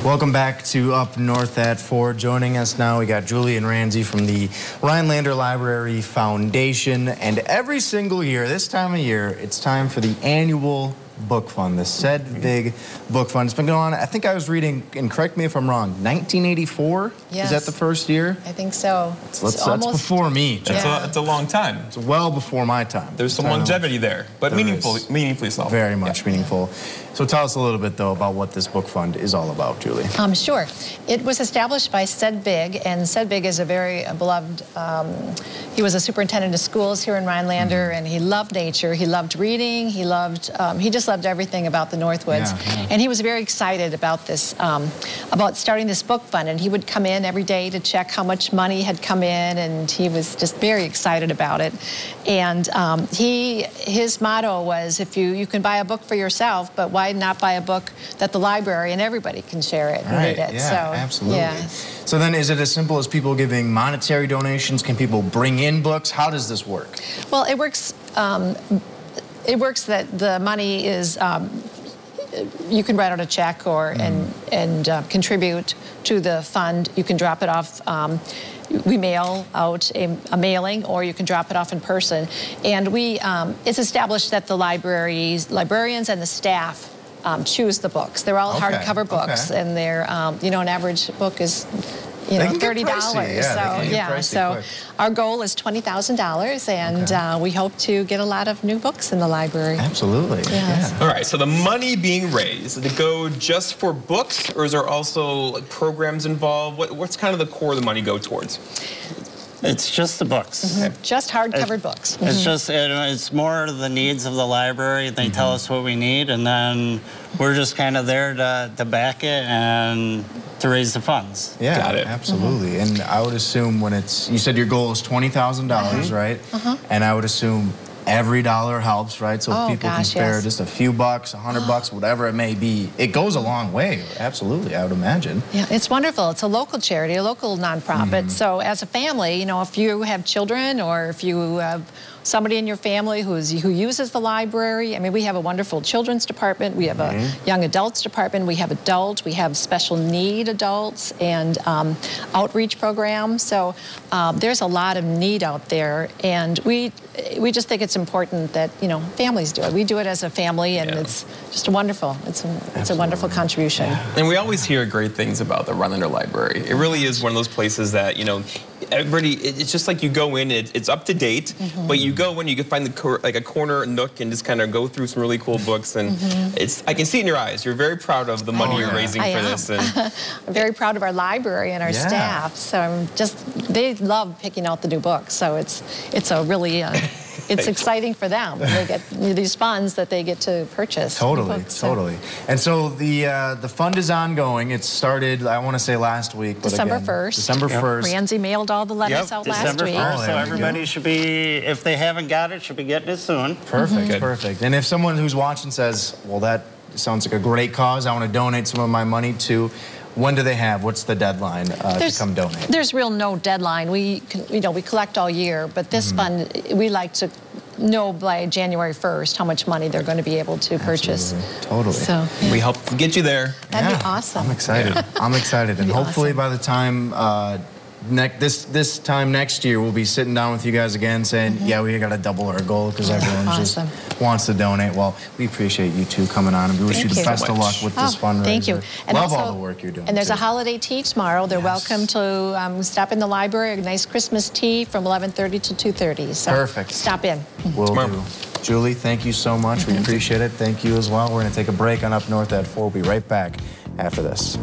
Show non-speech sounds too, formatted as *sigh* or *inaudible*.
Welcome back to Up North at 4. Joining us now, we got Julie and Ramsey from the Rhinelander Library Foundation. And every single year, this time of year, it's time for the annual book fund, the Ced Vig Book Fund. It's been going on, I think I was reading, and correct me if I'm wrong, 1984? Yes. Is that the first year? I think so. It's That's, that's before me. Jeff. That's, Yeah. a, that's a long time. It's well before my time. There's some Time longevity there, but There meaningful, is. meaningfully so. Very much meaningful. So tell us a little bit, though, about what this book fund is all about, Julie. Um, sure. It was established by Ced Sedvig, and Ced Sedvig is a very uh, beloved. Um, he was a superintendent of schools here in Rhinelander, Mm-hmm. and he loved nature. He loved reading. He loved. Um, he just loved everything about the Northwoods, Yeah, yeah. and he was very excited about this, um, about starting this book fund. And he would come in every day to check how much money had come in, and he was just very excited about it. And um, he, his motto was, if you you can buy a book for yourself, but why not buy a book that the library and everybody can share it and Right, read it? yeah, so, absolutely. Yeah. So then is it as simple as people giving monetary donations? Can people bring in books? How does this work? Well, it works. Um, it works that the money is. Um, you can write out a check or and and uh, contribute to the fund. You can drop it off. Um, we mail out a, a mailing, or you can drop it off in person. And we, um, it's established that the libraries, librarians, and the staff um, choose the books. They're all Okay, hardcover books, okay. and they're, um, you know, an average book is, you know, thirty dollars. yeah, so yeah, so quick. our goal is twenty thousand dollars, and Okay. uh, we hope to get a lot of new books in the library. Absolutely. Yes. Yeah. All right, so the money being raised, did it go just for books, or is there also like, programs involved? What, what's kind of the core of the money go towards? It's just the books. Mm-hmm. Just hardcovered books. It's just it, it's more the needs of the library. They Mm-hmm. tell us what we need, and then we're just kind of there to, to back it and to raise the funds. Yeah, Got it. absolutely. Mm-hmm. And I would assume when it's, you said your goal is $20,000, dollars mm-hmm. right? Mm-hmm. And I would assume every dollar helps, right? So if. Oh, people can spare yes. just a few bucks, a hundred *gasps* bucks, whatever it may be, it goes a long way. Absolutely, I would imagine. Yeah, it's wonderful. It's a local charity, a local nonprofit. Mm-hmm. So, as a family, you know, if you have children or if you have somebody in your family who's who uses the library, I mean, we have a wonderful children's department, we have a Mm-hmm. young adults department, we have adult, we have special need adults and um, outreach programs. So, um, there's a lot of need out there, and we we just think it's important that you know families do it. We do it as a family, and Yeah. it's just a wonderful. It's a, it's a wonderful contribution. And we always hear great things about the Rhinelander Library. It really is one of those places that, you know, everybody, it's just like you go in, it, it's up to date, Mm-hmm. but you go in, you can find the cor- like a corner nook and just kind of go through some really cool books. And it's, I can see it in your eyes. You're very proud of the money Oh, you're yeah. raising. I for am. this. And *laughs* I'm very proud of our library and our Yeah. staff. So I'm just they love picking out the new books. So it's it's a really uh, *laughs* it's exciting for them. They get *laughs* these funds that they get to purchase. Totally, books. So totally. And so the uh, the fund is ongoing. It started, I want to say last week. But December again, 1st. December Yep. 1st. Ramsey mailed all the letters out last December week. 1st, Oh, so everybody go. should be, if they haven't got it, should be getting it soon. Perfect, Good. perfect. And if someone who's watching says, well, that sounds like a great cause, I want to donate some of my money to, when do they have? What's the deadline uh, to come donate? There's real no deadline. We, you know, we collect all year, but this Mm-hmm. fund, we like to know by January 1st how much money they're going to be able to purchase. Absolutely, Totally. So yeah. we help get you there. that'd be awesome. I'm excited. I'm excited. And hopefully awesome. by the time uh, ne- this this time next year, we'll be sitting down with you guys again saying, yeah, we got to double our goal because everyone Awesome. just wants to donate. Well, we appreciate you two coming on and we wish Thank you the you. best So of luck much. with this Oh, fundraiser. Thank you. Love also- all the work you're doing. And there's a holiday tea tomorrow. They're Yes. welcome to um, stop in the library. A nice Christmas tea from 11:30 to 2:30. So Perfect. Stop in. Will Tomorrow. do. Julie, thank you so much. We appreciate it. Thank you as well. We're going to take a break on Up North at 4. We'll be right back after this.